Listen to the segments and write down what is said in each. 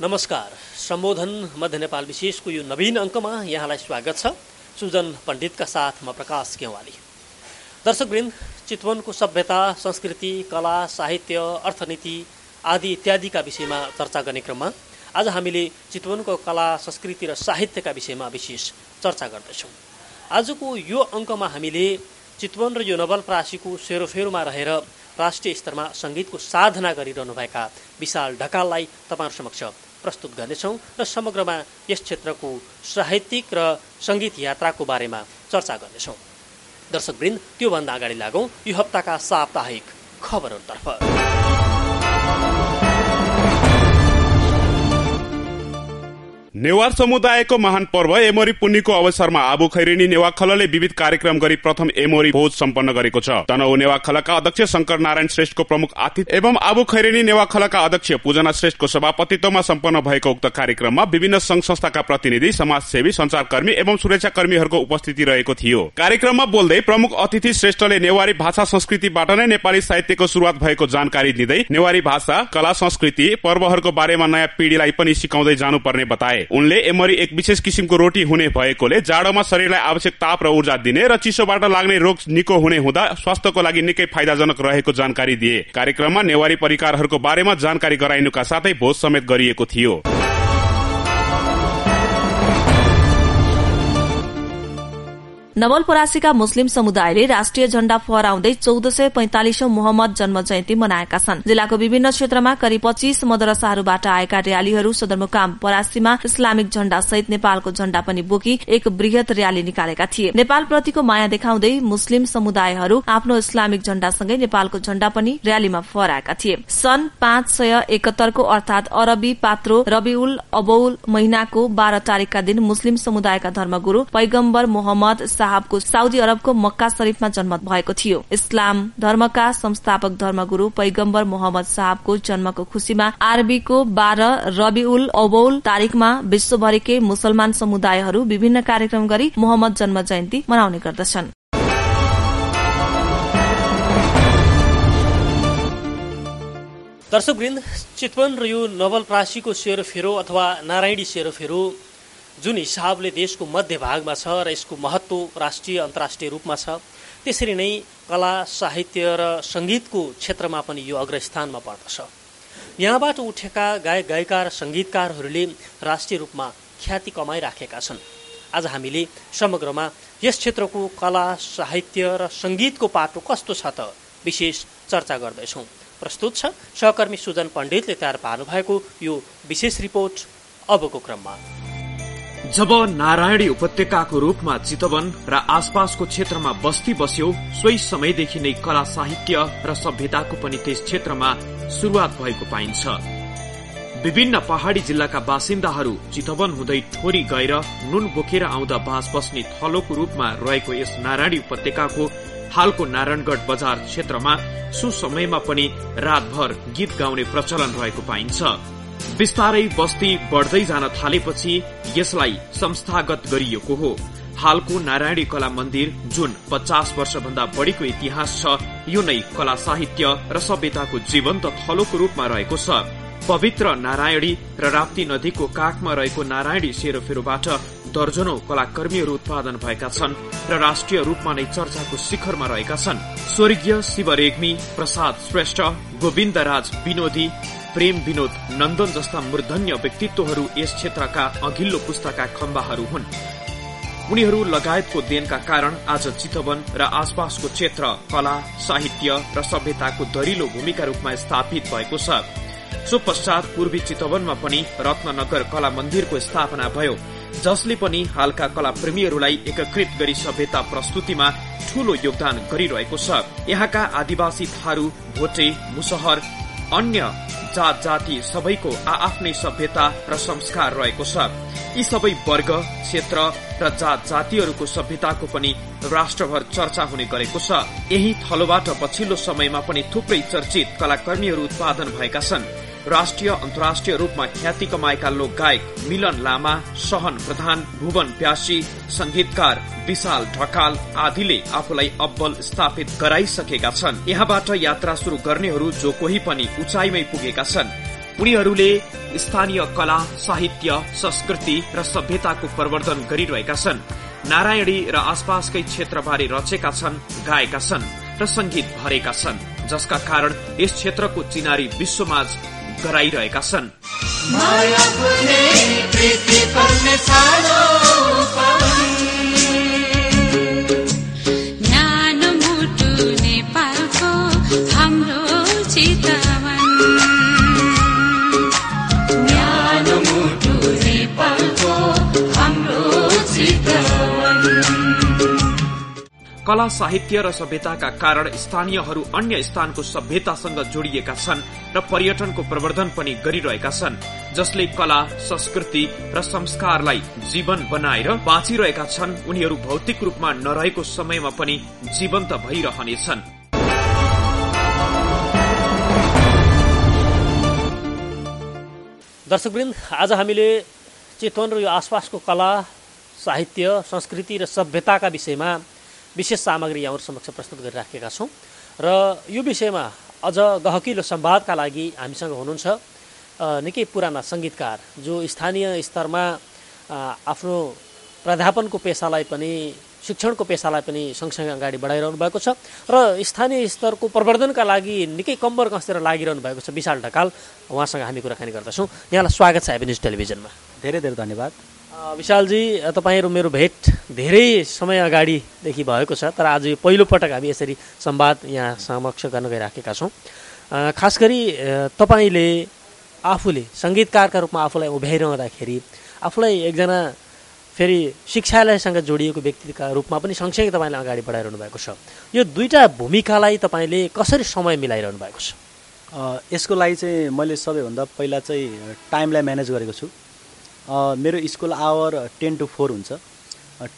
नमस्कार। सम्बोधन मध्य नेपाल विशेषको यो नवीन अङ्कमा यहाँलाई स्वागत छ। सुजन पण्डितका साथ म प्रकाश केवाली दर्शकवृन्द चितवनको सभ्यता संस्कृति कला साहित्य अर्थनीति आदि इत्यादिका विषयमा चर्चा गर्ने क्रममा आज हामीले चितवनको कला संस्कृति र साहित्यका विषयमा विशेष चर्चा गर्दैछौँ। आजको यो अङ्कमा हामीले चितवन र यो नवलप्रासीको सेरोफेरोमा रहेर राष्ट्रिय स्तरमा सङ्गीतको साधना गरिरहनुभएका विशाल ढकाललाई तपाईँहरू समक्ष प्रस्तुत गर्नेछौँ र समग्रमा यस क्षेत्रको साहित्यिक र सङ्गीत यात्राको बारेमा चर्चा गर्नेछौँ। दर्शकवृन्द त्योभन्दा अगाडि लागौँ यो हप्ताका साप्ताहिक खबरहरूतर्फ। नेवार समुदायको महान पर्व एमोरी पुण्यको अवसरमा आबु खैरेनी नेवाखलले विविध कार्यक्रम गरी प्रथम एमोरी भोज सम्पन्न गरेको छ। तनहु नेवाखलका अध्यक्ष शंकर नारायण श्रेष्ठको प्रमुख आतिथ्य एवं आबु खैरेनी नेवाखलका अध्यक्ष पूजना श्रेष्ठको सभापतित्वमा सम्पन्न भएको उक्त कार्यक्रममा विभिन्न संघ संस्थाका प्रतिनिधि समाजसेवी संचारकर्मी एवं सुरक्षाकर्मीहरूको उपस्थिति रहेको थियो। कार्यक्रममा बोल्दै प्रमुख अतिथि श्रेष्ठले नेवारी भाषा संस्कृतिबाट नै नेपाली साहित्यको शुरूआत भएको जानकारी दिँदै नेवारी भाषा कला संस्कृति पर्वहरूको बारेमा नयाँ पिढ़ीलाई पनि सिकाउँदै जानुपर्ने बताए। उनले एमरी एक विशेष किसिमको रोटी हुने भएकोले जाडोमा शरीरलाई आवश्यक ताप र ऊर्जा दिने र चिसोबाट लाग्ने रोग निको हुने हुँदा स्वास्थ्यको लागि निकै फाइदाजनक रहेको जानकारी दिए। कार्यक्रममा नेवारी परिकारहरूको बारेमा जानकारी गराइनुका साथै भोज समेत गरिएको थियो। नवलपरासीका मुस्लिम समुदायले राष्ट्रिय झण्डा फहराउँदै चौध सय पैंतालिसौं मोहम्मद जन्म जयन्ती मनाएका छन्। जिल्लाको विभिन्न क्षेत्रमा करिब पच्चीस मदरसाहरूबाट आएका र्यालीहरू सदरमुकाम परासीमा इस्लामिक झण्डा सहित नेपालको झण्डा पनि बोकी एक वृहत र्याली निकालेका थिए। नेपाल प्रतिको माया देखाउँदै मुस्लिम समुदायहरू आफ्नो इस्लामिक झण्डासँगै नेपालको झण्डा पनि र्यालीमा फहराएका थिए। सन् पाँच सय एकहत्तरको अर्थात अरबी पात्रो रबिउल अबौल महिनाको बाह्र तारीकका दिन मुस्लिम समुदायका धर्मगुरू पैगम्बर मोहम्मद साहबको साउदी अरबको मक्का शरीफमा जन्म भएको थियो। इस्लाम धर्मका संस्थापक धर्मगुरू पैगम्बर मोहम्मद साहबको जन्मको खुशीमा आरबीको बाह्र रबिउल अबौल तारीकमा विश्वभरिकै मुसलमान समुदायहरू विभिन्न कार्यक्रम गरी मोहम्मद जन्म जयन्ती मनाउने गर्दछन्। दर्शकवृन्द चितवन र यो नवलप्रासीको सेरोफेरो अथवा नारायणी सेरोफेरो जुन हिसाबले देशको मध्य भागमा छ र यसको महत्त्व राष्ट्रिय अन्तर्राष्ट्रिय रूपमा छ त्यसरी नै कला साहित्य र सङ्गीतको क्षेत्रमा पनि यो अग्रस्थानमा पर्दछ। यहाँबाट उठेका गायक गायिका र सङ्गीतकारहरूले राष्ट्रिय रूपमा ख्याति कमाइराखेका छन्। आज हामीले समग्रमा यस क्षेत्रको कला साहित्य र सङ्गीतको पाटो कस्तो छ त विशेष चर्चा गर्दैछौँ। प्रस्तुत छ सहकर्मी सुजन पण्डितले तयार पार्नुभएको यो विशेष रिपोर्ट अबको क्रममा। जब नारायणी उपत्यकाको रूपमा चितवन र आसपासको क्षेत्रमा बस्ती बस्यो सोही समयदेखि नै कला साहित्य र सभ्यताको पनि त्यस क्षेत्रमा शुरूआत भएको पाइन्छ। विभिन्न पहाड़ी जिल्लाका बासिन्दाहरू चितवन हुँदै ठोरी गएर नुन बोकेर आउँदा बास बस्ने थलोको रूपमा रहेको यस नारायणी उपत्यकाको हालको नारायणगढ़ बजार क्षेत्रमा सुसमयमा पनि रातभर गीत गाउने प्रचलन रहेको पाइन्छ। बिस्तारै बस्ती बढ़दै जान थालेपछि यसलाई संस्थागत गरिएको हो। हालको नारायणी कला मन्दिर जुन पचास वर्षभन्दा बढ़ीको इतिहास छ यो नै कला साहित्य र सभ्यताको जीवन्त थलोको रूपमा रहेको छ। पवित्र नारायणी र राप्ती नदीको काखमा रहेको नारायणी सेरोफेरोबाट दर्जनौ कलाकर्मीहरू उत्पादन भएका छन् र राष्ट्रिय रूपमा नै चर्चाको शिखरमा रहेका छन्। स्वर्गीय शिव रेग्मी प्रसाद श्रेष्ठ गोविन्द राज विनोदी प्रेम विनोद नन्दन जस्ता मूर्धन्य व्यक्तित्वहरू यस क्षेत्रका अघिल्लो पुस्ताका खम्बाहरू हुन्। उनीहरू लगायतको देनका कारण आज चितवन र आसपासको क्षेत्र कला साहित्य र सभ्यताको दरिलो भूमिका रूपमा स्थापित भएको छ। सो पश्चात पूर्वी चितवनमा पनि रत्ननगर कला मन्दिरको स्थापना भयो जसले पनि हालका कला प्रेमीहरूलाई एकीकृत गरी सभ्यता प्रस्तुतिमा ठूलो योगदान गरिरहेको छ। यहाँका आदिवासी थारू भोटे मुसहर अन्य जात जाति सबैको आफ्नै सभ्यता र संस्कार रहेको छ। यी सबै वर्ग क्षेत्र र जात जातिहरूको सभ्यताको पनि राष्ट्रभर चर्चा हुने गरेको छ। यही थलोबाट पछिल्लो समयमा पनि थुप्रै चर्चित कलाकर्मीहरू उत्पादन भएका छन्। राष्ट्रिय अन्तर्राष्ट्रिय रूपमा ख्याति कमाएका लोक गायक मिलन लामा सहन प्रधान भुवन प्यासी संगीतकार विशाल ढकाल आदिले आफूलाई अब्बल स्थापित गराइसकेका छन्। यहाँबाट यात्रा शुरू गर्नेहरू जो कोही पनि उचाइमै पुगेका छन्। उनीहरूले स्थानीय कला साहित्य संस्कृति र सभ्यताको प्रवर्धन गरिरहेका छन्। नारायणी र आसपासकै क्षेत्रबारे रचेका छन् गाएका छन् र संगीत भरेका छन् जसका कारण यस क्षेत्रको चिनारी विश्वमाझ गराइरहेका छन्। कला साहित्य र सभ्यताका कारण स्थानीयहरू अन्य स्थानको सभ्यतासँग जोडिएका छन् र पर्यटनको प्रवर्धन पनि गरिरहेका छन् जसले कला संस्कृति र संस्कारलाई जीवन बनाएर बाँचिरहेका छन्। उनीहरू भौतिक रूपमा नरहेको समयमा पनि जीवन्त भइरहनेछन्। दर्शकवृन्द आज हामीले चितवन र यो आसपासको कला साहित्य संस्कृति र सभ्यताका विषयमा विशेष सामग्री यहाँहरू समक्ष प्रस्तुत गरिराखेका छौँ। र यो विषयमा अझ गहकिलो संवादका लागि हामीसँग हुनुहुन्छ निकै पुराना सङ्गीतकार जो स्थानीय स्तरमा आफ्नो प्राध्यापनको पेसालाई पनि शिक्षणको पेसालाई पनि सँगसँगै अगाडि बढाइरहनु भएको छ र स्थानीय स्तरको प्रवर्धनका लागि निकै कम्बर कसेर लागिरहनु भएको छ विशाल ढकाल। उहाँसँग हामी कुराकानी गर्दछौँ। यहाँलाई स्वागत छ हेपी न्युज टेलिभिजनमा। धेरै धेरै धन्यवाद। विशालजी तपाईँ र मेरो भेट धेरै समय अगाडिदेखि भएको छ तर आज यो पहिलोपटक हामी यसरी संवाद यहाँ समक्ष गर्न गइराखेका छौँ। खास गरी तपाईँले आफूले सङ्गीतकारका रूपमा आफूलाई उभ्याइरहँदाखेरि आफूलाई एकजना फेरि शिक्षालयसँग जोडिएको व्यक्तिका रूपमा पनि सँगसँगै तपाईँले अगाडि बढाइरहनु भएको छ। यो दुईवटा भूमिकालाई तपाईँले कसरी समय मिलाइरहनु भएको छ? यसको लागि चाहिँ मैले सबैभन्दा पहिला चाहिँ टाइमलाई म्यानेज गरेको छु। मेरो school hour ten to four हुन्छ।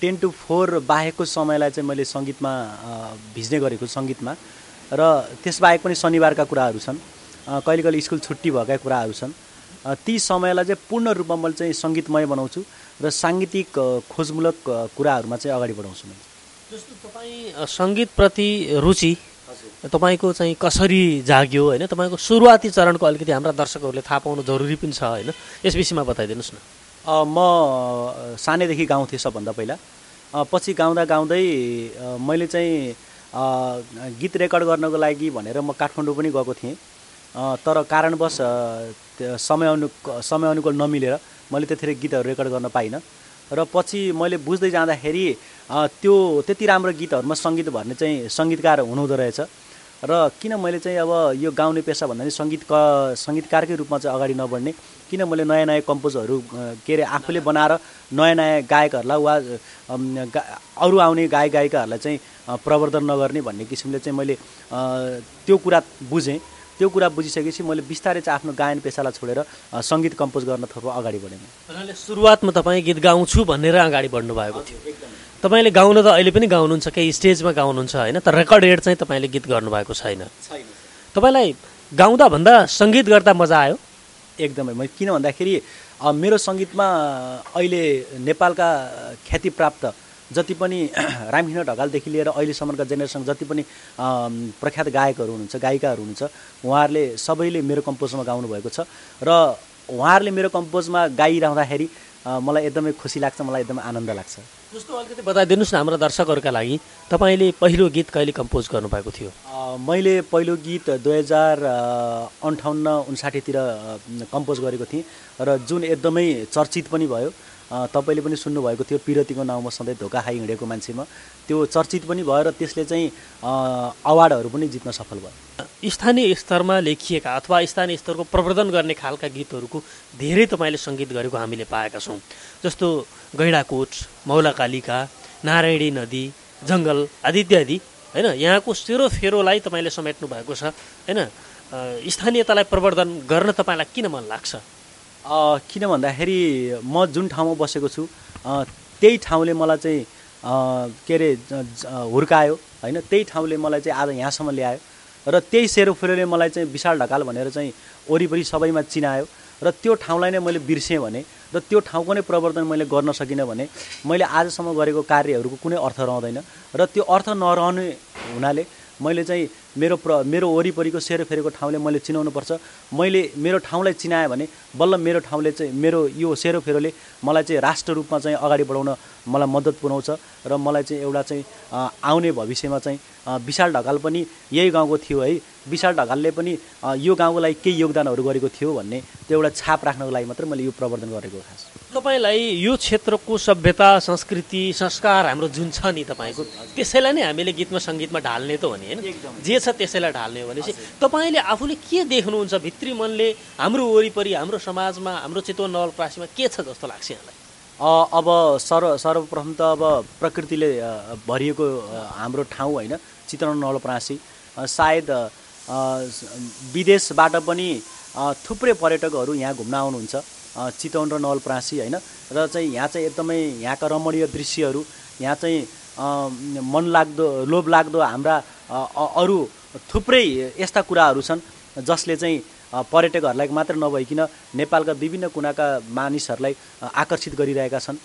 टेन टु फोर बाहेकको समयलाई चाहिँ मैले सङ्गीतमा भिज्ने गरेको सङ्गीतमा। र त्यसबाहेक पनि शनिबारका कुराहरू छन्। कहिले कहिले स्कुल छुट्टी भएका कुराहरू छन्। ती समयलाई चाहिँ पूर्ण रूपमा मैले चाहिँ सङ्गीतमय बनाउँछु र साङ्गीतिक खोजमूलक कुराहरूमा चाहिँ अगाडि बढाउँछु मैले। जस्तो तपाईँ सङ्गीतप्रति रुचि तपाईँको चाहिँ कसरी जाग्यो होइन? तपाईँको सुरुवाती चरणको अलिकति हाम्रा दर्शकहरूले थाहा पाउनु जरुरी पनि छ होइन? यस विषयमा बताइदिनुहोस् न। म सानैदेखि गाउँथेँ सबभन्दा पहिला। पछि गाउँदा गाउँदै मैले चाहिँ गीत रेकर्ड गर्नको लागि भनेर म काठमाडौँ पनि गएको थिएँ। तर कारणवश समय अनु समय अनुकूल नमिलेर मैले त्यतिखेर गीतहरू रेकर्ड गर्न पाइनँ। र पछि मैले बुझ्दै जाँदाखेरि त्यो त्यति राम्रो गीतहरूमा सङ्गीत भर्ने चाहिँ सङ्गीतकार हुनुहुँदो रहेछ। र किन मैले चाहिँ अब यो गाउने पेसा भन्दा सङ्गीत क सङ्गीतकारकै रूपमा चाहिँ अगाडि नबढ्ने किन मैले नयाँ नयाँ कम्पोजहरू के अरे आफूले बनाएर नयाँ नयाँ गायकहरूलाई वा अरू आउने गायक गायिकाहरूलाई चाहिँ प्रवर्धन नगर्ने भन्ने किसिमले चाहिँ मैले त्यो कुरा बुझेँ। त्यो कुरा बुझिसकेपछि मैले बिस्तारै चाहिँ आफ्नो गायन पेसालाई छोडेर सङ्गीत कम्पोज गर्नतर्फ अगाडि बढेँ। सुरुवातमा तपाईँ गीत गाउँछु भनेर अगाडि बढ्नु भएको थियो। तपाईँले गाउन त अहिले पनि गाउनुहुन्छ केही स्टेजमा गाउनुहुन्छ होइन तर रेकर्डेड चाहिँ तपाईँले गीत गर्नुभएको छैन। तपाईँलाई गाउँदा भन्दा सङ्गीत गर्दा मजा आयो? एकदमै। मैले किन भन्दाखेरि मेरो सङ्गीतमा अहिले नेपालका ख्यातिप्राप्त जति पनि रामकृष्ण ढकालदेखि लिएर अहिलेसम्मका जेनेरेसन जति पनि प्रख्यात गायकहरू हुनुहुन्छ गायिकाहरू हुनुहुन्छ उहाँहरूले सबैले मेरो कम्पोजमा गाउनुभएको छ। र उहाँहरूले मेरो कम्पोजमा गाइरहँदाखेरि मलाई एकदमै खुसी लाग्छ मलाई एकदमै आनन्द लाग्छ। जस्तो अलिकति बताइदिनुहोस् न हाम्रो दर्शकहरूका लागि तपाईँले पहिलो गीत कहिले कम्पोज गर्नुभएको थियो? मैले पहिलो गीत दुई हजार अन्ठाउन्न उन्साठीतिर कम्पोज गरेको थिएँ र जुन एकदमै चर्चित पनि भयो तपाईँले पनि सुन्नुभएको थियो पिरतीको नाउँमा सधैँ धोका खाइ हिँडेको मान्छेमा। त्यो चर्चित पनि भयो र त्यसले चाहिँ अवार्डहरू पनि जित्न सफल भयो। स्थानीय स्तरमा लेखिएका अथवा स्थानीय स्तरको प्रवर्धन गर्ने खालका गीतहरूको धेरै तपाईँले सङ्गीत गरेको हामीले पाएका छौँ। जस्तो गैडाकोट मौलाकालिका नारायणी नदी जङ्गल आदि इत्यादि होइन? यहाँको सेरोफेरोलाई तपाईँले समेट्नु भएको छ होइन? स्थानीयतालाई प्रवर्धन गर्न तपाईँलाई किन मन लाग्छ? किन भन्दाखेरि म जुन ठाउँमा बसेको छु त्यही ठाउँले मलाई चाहिँ के अरे हुर्कायो होइन? त्यही ठाउँले मलाई चाहिँ आज यहाँसम्म ल्यायो र त्यही सेरोफेरोले मलाई चाहिँ विशाल ढकाल भनेर चाहिँ वरिपरि सबैमा चिनायो र त्यो ठाउँलाई नै मैले बिर्सेँ भने र त्यो ठाउँको नै प्रवर्तन मैले गर्न सकिनँ भने मैले आजसम्म गरेको कार्यहरूको कुनै अर्थ रहँदैन र त्यो अर्थ नरहने हुनाले मैले चाहिँ मेरो प्र मेरो वरिपरिको सेरोफेरोको ठाउँले मैले चिनाउनुपर्छ। मैले मेरो ठाउँलाई चिनाएँ भने बल्ल मेरो ठाउँले चाहिँ मेरो यो सेरोफेरोले मलाई चाहिँ राष्ट्र रूपमा चाहिँ अगाडि बढाउन मलाई मद्दत पुऱ्याउँछ र मलाई चाहिँ एउटा चाहिँ आउने भविष्यमा चाहिँ विशाल ढकाल पनि यही गाउँको थियो है। विशाल ढकालले पनि यो गाउँको लागि केही योगदानहरू गरेको थियो भन्ने त्यो एउटा छाप राख्नको लागि मात्रै मैले यो प्रवर्धन गरेको खास। तपाईँलाई यो क्षेत्रको सभ्यता संस्कृति संस्कार हाम्रो जुन छ नि तपाईँको त्यसैलाई नै हामीले गीतमा सङ्गीतमा ढाल्ने त हो नि होइन? जे छ त्यसैलाई ढाल्ने हो भनेपछि तपाईँले आफूले के देख्नुहुन्छ भित्री मनले? हाम्रो वरिपरि हाम्रो समाजमा हाम्रो चितवन नवलप्रासीमा के छ जस्तो लाग्छ यहाँलाई? अब सर्व सर्वप्रथम त अब प्रकृतिले भरिएको हाम्रो ठाउँ होइन चितवन नवलपरासी। सायद विदेशबाट पनि थुप्रै पर्यटकहरू यहाँ घुम्न आउनुहुन्छ। चितवन र नवलपरासी होइन र चाहिँ यहाँ चाहिँ एकदमै यहाँका रमणीय दृश्यहरू यहाँ चाहिँ मनलाग्दो लोभलाग्दो हाम्रा अ, अ- अरू थुप्रै यस्ता कुराहरू छन् जसले चाहिँ पर्यटकहरूलाई मात्र नभइकन नेपालका विभिन्न कुनाका मानिसहरूलाई आकर्षित गरिरहेका छन्।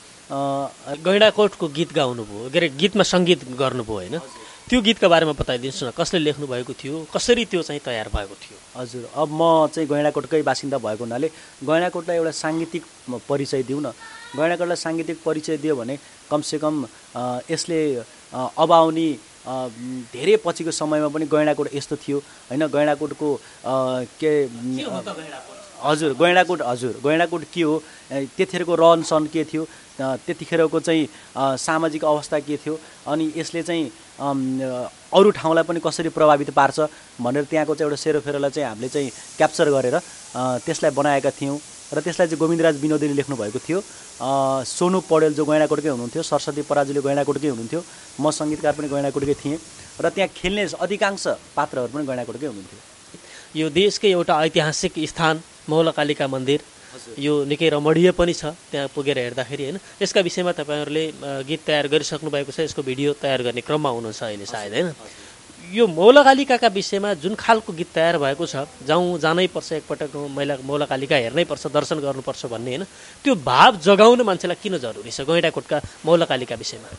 गैँडाकोटको गीत गाउनुभयो के अरे गीतमा सङ्गीत गर्नुभयो होइन? त्यो गीतका बारेमा बताइदिनुहोस् न कसले लेख्नु भएको थियो कसरी त्यो चाहिँ तयार भएको थियो? हजुर अब म चाहिँ गैँडाकोटकै बासिन्दा भएको हुनाले गैँडाकोटलाई एउटा साङ्गीतिक परिचय दिउँ न। गैँडाकोटलाई साङ्गीतिक परिचय दियो भने कमसेकम यसले अब आउने धेरै पछिको समयमा पनि गैँडाकोट यस्तो थियो। होइन गैँडाकोटको के हजुर गैँडाकोट हजुर गैँडाकोट के हो? त्यतिखेरको रहन सहन के थियो? त्यतिखेरको चाहिँ सामाजिक अवस्था के थियो? अनि यसले चाहिँ अरू ठाउँलाई पनि कसरी प्रभावित पार्छ भनेर त्यहाँको चाहिँ एउटा सेरोफेरोलाई चाहिँ हामीले चाहिँ क्याप्चर गरेर त्यसलाई बनाएका थियौँ। र त्यसलाई चाहिँ गोविन्दराज विनोदीले लेख्नुभएको थियो। सोनु पौडेल जो गैँडाकोटकै हुनुहुन्थ्यो सरस्वती पराजुले गैँडाकोटकै हुनुहुन्थ्यो म सङ्गीतकार पनि गैँडाकोटकै थिएँ र त्यहाँ खेल्ने अधिकांश पात्रहरू पनि गैँडाकोटकै हुनुहुन्थ्यो। यो देशकै एउटा ऐतिहासिक स्थान मौलकालिका मन्दिर यो निकै रमणीय पनि छ त्यहाँ पुगेर हेर्दाखेरि होइन? यसका विषयमा तपाईँहरूले गीत तयार गरिसक्नु भएको छ यसको भिडियो तयार गर्ने क्रममा हुनुहुन्छ अहिले सायद होइन? यो मौलकालिकाका विषयमा जुन खालको गीत तयार भएको छ जाउँ जानै पर्छ एकपटक मैला मौलकालिका हेर्नै पर्छ दर्शन गर्नुपर्छ भन्ने होइन त्यो भाव जगाउन मान्छेलाई किन जरुरी छ गैँडाकोटका मौलकालिका विषयमा?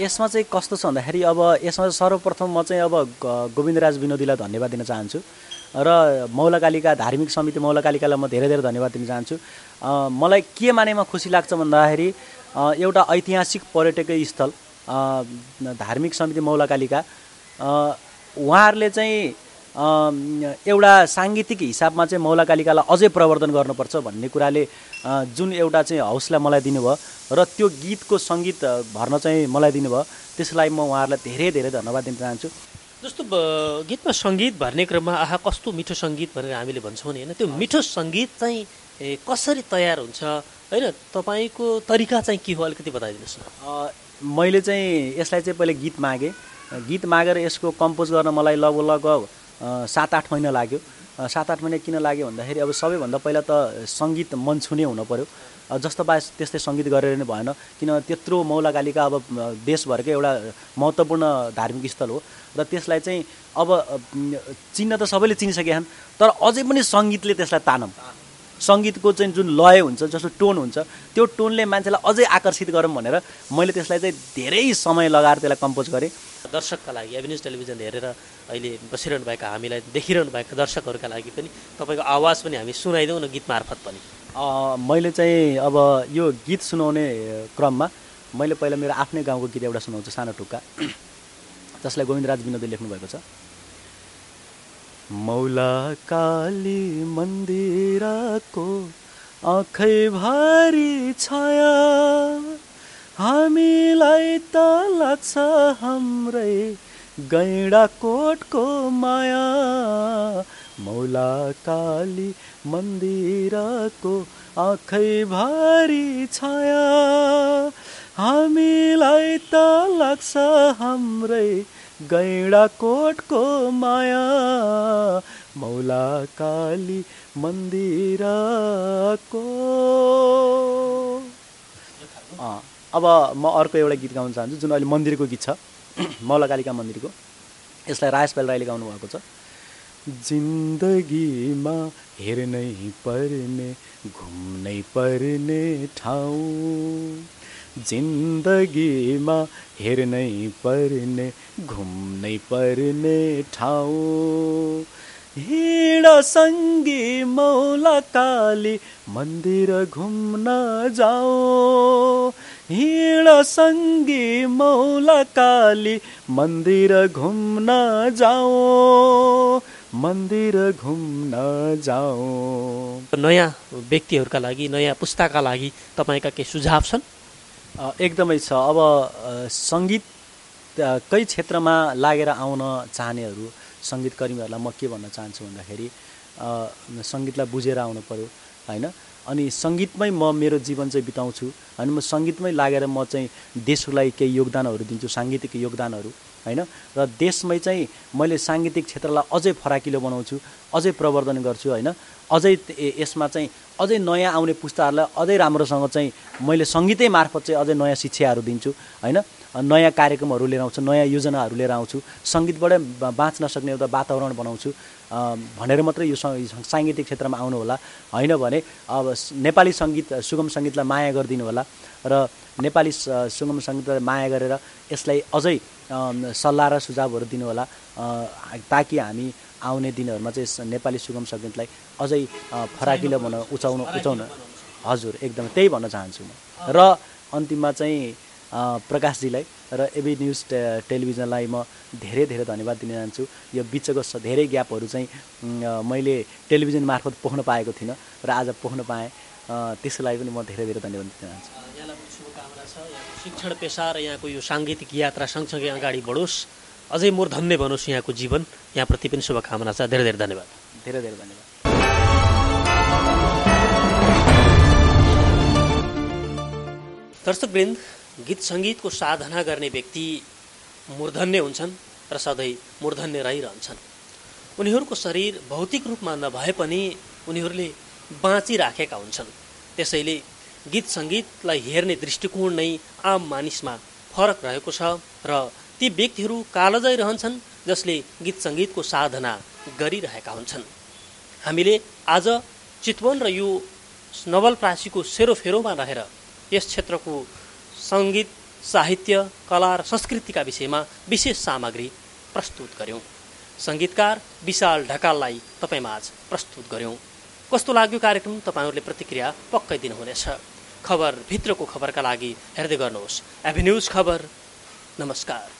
यसमा चाहिँ कस्तो छ भन्दाखेरि अब यसमा सर्वप्रथम म चाहिँ अब गोविन्दराज विनोदीलाई धन्यवाद दिन चाहन्छु र मौलकालिका धार्मिक समिति मौलकालिकालाई म धेरै धेरै धन्यवाद दिन चाहन्छु। मलाई के मानेमा खुसी लाग्छ भन्दाखेरि एउटा ऐतिहासिक पर्यटकीय स्थल धार्मिक समिति मौलकालिका उहाँहरूले चाहिँ एउटा साङ्गीतिक हिसाबमा चाहिँ मौलकालिकालाई अझै प्रवर्धन गर्नुपर्छ भन्ने कुराले जुन एउटा चाहिँ हौसला मलाई दिनुभयो र त्यो गीतको सङ्गीत भर्न चाहिँ मलाई दिनुभयो त्यसलाई म उहाँहरूलाई धेरै धेरै धन्यवाद दिन चाहन्छु। जस्तो गीतमा सङ्गीत भर्ने क्रममा आहा कस्तो मिठो सङ्गीत भनेर हामीले भन्छौँ नि होइन? त्यो मिठो सङ्गीत चाहिँ कसरी तयार हुन्छ? होइन तपाईँको तरिका चाहिँ के हो? अलिकति बताइदिनुहोस् न। मैले चाहिँ यसलाई चाहिँ पहिले गीत मागेँ। गीत मागेर यसको कम्पोज गर्न मलाई लगभग लगभग सात आठ महिना लाग्यो। सात आठ महिना किन लाग्यो भन्दाखेरि अब सबैभन्दा पहिला त सङ्गीत मन छुने हुनु पऱ्यो जस्तो पाए त्यस्तै सङ्गीत गरेर नै भएन। किन त्यत्रो मौलाकालिका अब देशभरकै एउटा महत्त्वपूर्ण धार्मिक स्थल हो। र त्यसलाई चाहिँ अब चिन्न त सबैले चिनिसकेका छन् तर अझै पनि सङ्गीतले त्यसलाई तानौँ। सङ्गीतको चाहिँ जुन लय हुन्छ जस्तो टोन हुन्छ त्यो टोनले मान्छेलाई अझै आकर्षित गरौँ भनेर मैले त्यसलाई चाहिँ धेरै समय लगाएर त्यसलाई कम्पोज गरेँ। दर्शकका लागि एभिन्युज टेलिभिजन हेरेर अहिले बसिरहनु भएका हामीलाई देखिरहनु भएका दर्शकहरूका लागि पनि तपाईँको आवाज पनि हामी सुनाइदेऊ न गीत मार्फत पनि। मैले चाहिँ अब यो गीत सुनाउने क्रममा मैले पहिला मेरो आफ्नै गाउँको गीत एउटा सुनाउँछु सानो टुक्का। जसलाई गोविन्दराज विनोदले लेख्नुभएको छ। मौला काली मन्दिरको आँखै भारी छाया। हामीलाई त लाग्छ हाम्रै गैँडा कोटको माया। मौला काली मन्दिरको आँखै भारी छाया। हामीलाई त लाग्छ हाम्रै गैँडा कोटको माया। मौला काली मन्दिरको। अब म अर्को एउटा गीत गाउन चाहन्छु जुन अहिले मन्दिरको गीत छ मौलाकालिका मन्दिरको। यसलाई राजेश राईले गाउनु भएको छ। जिन्दगीमा हेर्नै पर्ने घुम्नै पर्ने ठाउँ। जिन्दगीमा हेर्नै पर्ने घुम्नै पर्ने ठाउँ। हिँड सङ्गी मौला काली मन्दिर घुम्न जाऊ हिँड सङ्गी मौला काली मन्दिर घुम्न जाऊ मन्दिर घुम्न जाऊ नयाँ व्यक्तिहरूका लागि नयाँ पुस्ताका लागि तपाईँका केही सुझाव छन्? एकदमै छ। अब सङ्गीतकै क्षेत्रमा लागेर आउन चाहनेहरू सङ्गीतकर्मीहरूलाई म के भन्न चाहन्छु भन्दाखेरि सङ्गीतलाई बुझेर आउनु पऱ्यो होइन? अनि सङ्गीतमै म मेरो जीवन चाहिँ बिताउँछु। होइन म सङ्गीतमै लागेर म चाहिँ देशको लागि केही योगदानहरू दिन्छु साङ्गीतिक योगदानहरू होइन? र देशमै चाहिँ मैले साङ्गीतिक क्षेत्रलाई अझै फराकिलो बनाउँछु अझै प्रवर्धन गर्छु होइन? अझै यसमा चाहिँ अझै नयाँ आउने पुस्ताहरूलाई अझै राम्रोसँग चाहिँ मैले सङ्गीतै मार्फत चाहिँ अझै नयाँ शिक्षाहरू दिन्छु होइन? नयाँ कार्यक्रमहरू लिएर आउँछु नयाँ योजनाहरू लिएर आउँछु सङ्गीतबाटै बाँच्न सक्ने एउटा वातावरण बनाउँछु। भनेर मात्रै यो साङ्गीतिक क्षेत्रमा आउनु होला होइन भने अब नेपाली सङ्गीत सुगम सङ्गीतलाई माया गरिदिनु होला र नेपाली सुगम सङ्गीतलाई माया गरेर यसलाई अझै सल्लाह र सुझावहरू दिनुहोला ताकि हामी आउने दिनहरूमा चाहिँ नेपाली सुगम सङ्गीतलाई अझै फराकिलो बनाउ उचाउनु उचाउन। हजुर एकदम। त्यही भन्न चाहन्छु म। र अन्तिममा चाहिँ प्रकाशजीलाई र एबी न्युज टेलिभिजनलाई म धेरै धेरै धन्यवाद दिन चाहन्छु। यो बिचको धेरै ग्यापहरू चाहिँ मैले टेलिभिजन मार्फत पोख्न पाएको थिइनँ र आज पोख्न पाएँ। त्यसको लागि पनि म धेरै धेरै धन्यवाद दिन चाहन्छु। शिक्षण पेसा र यहाँको यो साङ्गीतिक यात्रा सँगसँगै अगाडि बढोस्। अझै धन्य बनोस् यहाँको जीवन। यहाँप्रति पनि शुभकामना छ। धेरै धेरै धन्यवाद। धेरै धेरै धन्यवाद। दर्शकवृन्द गीत सङ्गीतको साधना गर्ने व्यक्ति मूर्धन्य हुन्छन् र सधैँ मूर्धन्य रहिरहन्छन्। उनीहरूको शरीर भौतिक रूपमा नभए पनि उनीहरूले बाँचिराखेका हुन्छन्। त्यसैले गीत सङ्गीतलाई हेर्ने दृष्टिकोण नै आम मानिसमा फरक रहेको छ र ती व्यक्तिहरू कालजै रहन्छन् जसले गीत सङ्गीतको साधना गरिरहेका हुन्छन्। हामीले आज चितवन र यो नवलप्रासीको सेरोफेरोमा रहेर यस क्षेत्रको सङ्गीत साहित्य कला र संस्कृतिका विषयमा विशेष सामग्री प्रस्तुत गऱ्यौँ सङ्गीतकार विशाल ढकाललाई तपाईँमा आज प्रस्तुत गऱ्यौँ कस्तो लाग्यो कार्यक्रम? तपाईँहरूले प्रतिक्रिया पक्कै दिनुहुनेछ। खबर भित्रको खबरका लागि हेर्दै गर्नुहोस्। एभिन्युज खबर। नमस्कार।